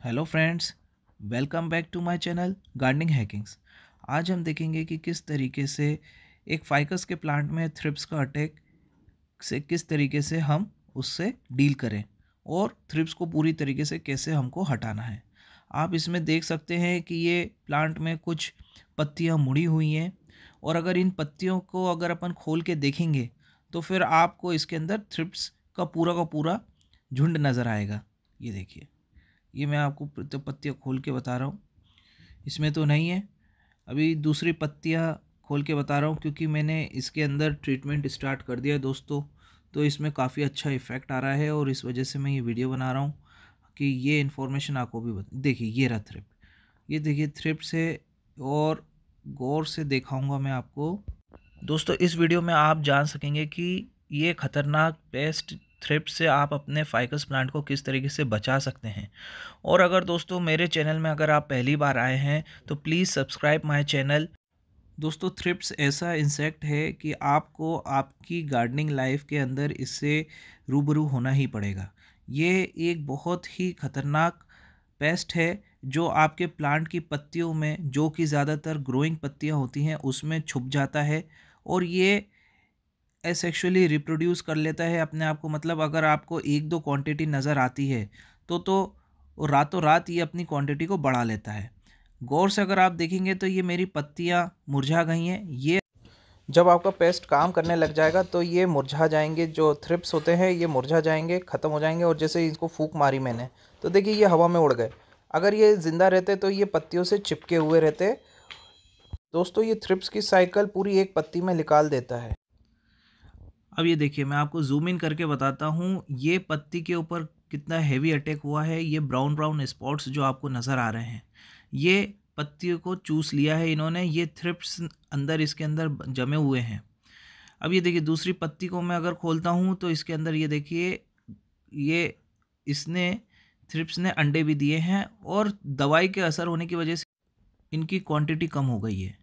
Hello friends welcome back to my channel gardening hackings आज हम देखेंगे कि किस तरीके से एक फाइकस के प्लांट में थ्रिप्स का अटैक से किस तरीके से हम उससे डील करें और थ्रिप्स को पूरी तरीके से कैसे हमको हटाना है। आप इसमें देख सकते हैं कि ये प्लांट में कुछ पत्तियाँ मुड़ी हुई हैं और अगर इन पत्तियों को अगर अपन खोल के देखेंगे तो फिर आपको इसके अंदर थ्रिप्स का पूरा का पूरा झुंड नज़र आएगा। ये देखिए। ये मैं आपको तो पत्तियाँ खोल के बता रहा हूँ। इसमें तो नहीं है। अभी दूसरी पत्तियाँ खोल के बता रहा हूँ क्योंकि मैंने इसके अंदर ट्रीटमेंट स्टार्ट कर दिया है दोस्तों। तो इसमें काफ़ी अच्छा इफ़ेक्ट आ रहा है और इस वजह से मैं ये वीडियो बना रहा हूँ कि ये इन्फॉर्मेशन आपको भी देखिए ये रहा थ्रिप ये देखिए थ्रिप से और गौर से दिखाऊँगा मैं आपको। दोस्तों, इस वीडियो में आप जान सकेंगे कि ये ख़तरनाक पेस्ट थ्रिप से आप अपने फाइकस प्लांट को किस तरीके से बचा सकते हैं। और अगर दोस्तों मेरे चैनल में अगर आप पहली बार आए हैं तो प्लीज़ सब्सक्राइब माय चैनल दोस्तों थ्रिप्स ऐसा इंसेक्ट है कि आपको आपकी गार्डनिंग लाइफ के अंदर इससे रूबरू होना ही पड़ेगा। ये एक बहुत ही ख़तरनाक पेस्ट है, जो आपके प्लांट की पत्तियों में, जो कि ज़्यादातर ग्रोइंग पत्तियाँ होती हैं, उसमें छुप जाता है। और ये एसेक्सुअली रिप्रोड्यूस कर लेता है अपने आप को। मतलब अगर आपको एक दो क्वांटिटी नज़र आती है तो तो रातों रात ये अपनी क्वांटिटी को बढ़ा लेता है। गौर से अगर आप देखेंगे तो ये मेरी पत्तियाँ मुरझा गई हैं। ये जब आपका पेस्ट काम करने लग जाएगा तो ये मुरझा जाएँगे, जो थ्रिप्स होते हैं, ये मुरझा जाएँगे, ख़त्म हो जाएँगे, और जैसे इसको फूक मारी मैंने तो देखिए ये हवा में उड़ गए। अगर ये ज़िंदा रहते तो ये पत्तियों से चिपके हुए रहते। दोस्तों, ये थ्रिप्स की साइकिल पूरी एक पत्ती में निकाल देता है। अब ये देखिए, मैं आपको जूम इन करके बताता हूँ, ये पत्ती के ऊपर कितना हैवी अटैक हुआ है, ये ब्राउन ब्राउन स्पॉट्स जो आपको नज़र आ रहे हैं, ये पत्तियों को चूस लिया है इन्होंने, ये थ्रिप्स अंदर इसके अंदर जमे हुए हैं। अब ये देखिए, दूसरी पत्ती को मैं अगर खोलता हूँ तो इसके अंदर ये देखिए, ये इसने थ्रिप्स ने अंडे भी दिए हैं और दवाई के असर होने की वजह से इनकी क्वांटिटी कम हो गई है।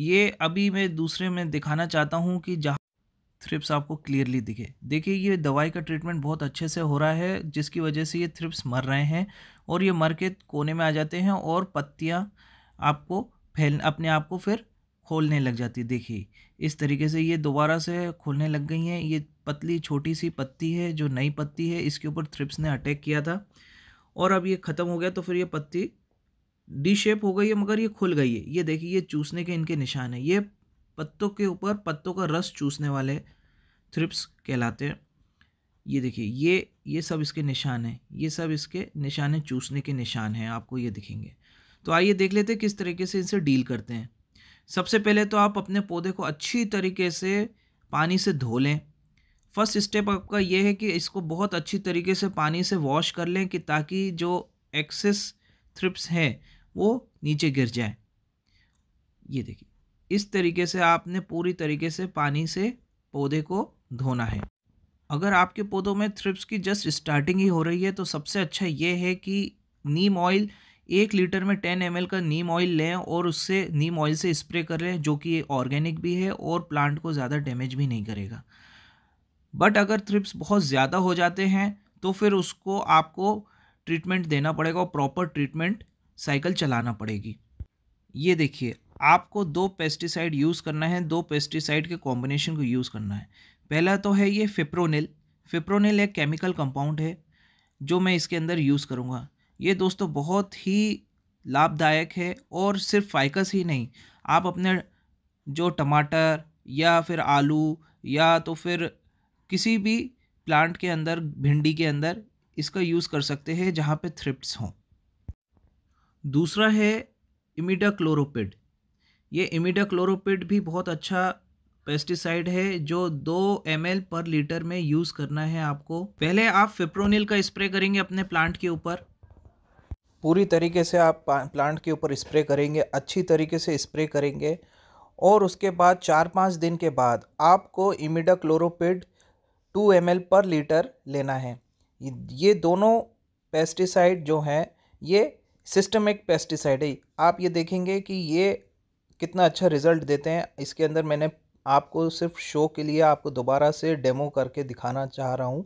ये अभी मैं दूसरे में दिखाना चाहता हूँ कि जहाँ थ्रिप्स आपको क्लियरली दिखे। देखिए, ये दवाई का ट्रीटमेंट बहुत अच्छे से हो रहा है, जिसकी वजह से ये थ्रिप्स मर रहे हैं और ये मर के कोने में आ जाते हैं और पत्तियाँ आपको फैल, अपने आप को फिर खोलने लग जाती देखिए, इस तरीके से ये दोबारा से खोलने लग गई हैं। ये पतली, छोटी सी पत्ती है, जो नई पत्ती है, इसके ऊपर थ्रिप्स ने अटैक किया था और अब ये ख़त्म हो गया तो फिर ये पत्ती डी शेप हो गई है, मगर ये खुल गई है। ये देखिए, ये चूसने के इनके निशान है। ये पत्तों के ऊपर, पत्तों का रस चूसने वाले थ्रिप्स कहलाते हैं। ये देखिए, ये ये सब इसके निशान हैं। ये सब इसके निशान हैं, चूसने के निशान हैं। आपको ये दिखेंगे। तो आइए देख लेते हैं किस तरीके से इनसे डील करते हैं। सबसे पहले तो आप अपने पौधे को अच्छी तरीके से पानी से धो लें। फ़र्स्ट स्टेप आपका ये है कि इसको बहुत अच्छी तरीके से पानी से वॉश कर लें कि ताकि जो एक्सेस थ्रिप्स हैं वो नीचे गिर जाए। ये देखिए, इस तरीके से आपने पूरी तरीके से पानी से पौधे को धोना है। अगर आपके पौधों में थ्रिप्स की जस्ट स्टार्टिंग ही हो रही है तो सबसे अच्छा ये है कि नीम ऑयल एक लीटर में टेन एमएल का नीम ऑयल लें और उससे नीम ऑयल से स्प्रे कर लें, जो कि ऑर्गेनिक भी है और प्लांट को ज़्यादा डैमेज भी नहीं करेगा। बट अगर थ्रिप्स बहुत ज़्यादा हो जाते हैं तो फिर उसको आपको ट्रीटमेंट देना पड़ेगा और प्रॉपर ट्रीटमेंट साइकिल चलाना पड़ेगी। ये देखिए, आपको दो पेस्टिसाइड यूज़ करना है, दो पेस्टिसाइड के कॉम्बिनेशन को यूज़ करना है। पहला तो है ये फिप्रोनिल। फिप्रोनिल एक केमिकल कंपाउंड है, जो मैं इसके अंदर यूज़ करूँगा। ये दोस्तों बहुत ही लाभदायक है और सिर्फ़ फाइकस ही नहीं, आप अपने जो टमाटर या फिर आलू या तो फिर किसी भी प्लांट के अंदर, भिंडी के अंदर इसका यूज़ कर सकते हैं जहाँ पे थ्रिप्स हों। दूसरा है इमिडाक्लोरोपिड। ये इमिडाक्लोरोपिड भी बहुत अच्छा पेस्टिसाइड है, जो दो एम पर लीटर में यूज़ करना है आपको। पहले आप फिप्रोनिल का स्प्रे करेंगे अपने प्लांट के ऊपर। पूरी तरीके से आप प्लांट के ऊपर स्प्रे करेंगे, अच्छी तरीके से स्प्रे करेंगे। और उसके बाद चार पाँच दिन के बाद आपको imidacloprid two M per litre लेना है। ये दोनों पेस्टिसाइड जो हैं, ये सिस्टमिक पेस्टिसाइड है। आप ये देखेंगे कि ये कितना अच्छा रिज़ल्ट देते हैं। इसके अंदर मैंने आपको सिर्फ़ शो के लिए आपको दोबारा से डेमो करके दिखाना चाह रहा हूँ।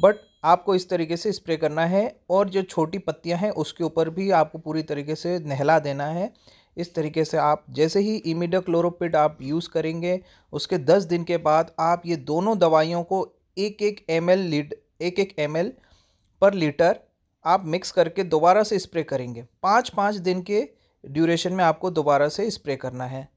बट आपको इस तरीके से स्प्रे करना है और जो छोटी पत्तियाँ हैं, उसके ऊपर भी आपको पूरी तरीके से नहला देना है। इस तरीके से आप, जैसे ही इमिडाक्लोरोपिड आप यूज़ करेंगे, उसके 10 दिन के बाद आप ये दोनों दवाइयों को एक एक एम एल एक एक एम पर लीटर आप मिक्स करके दोबारा से स्प्रे करेंगे। पाँच पाँच दिन के ड्यूरेशन में आपको दोबारा से स्प्रे करना है।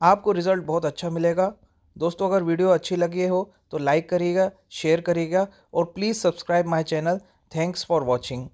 आपको रिज़ल्ट बहुत अच्छा मिलेगा। दोस्तों, अगर वीडियो अच्छी लगी हो तो लाइक करिएगा शेयर करिएगा और please subscribe my channel thanks for watching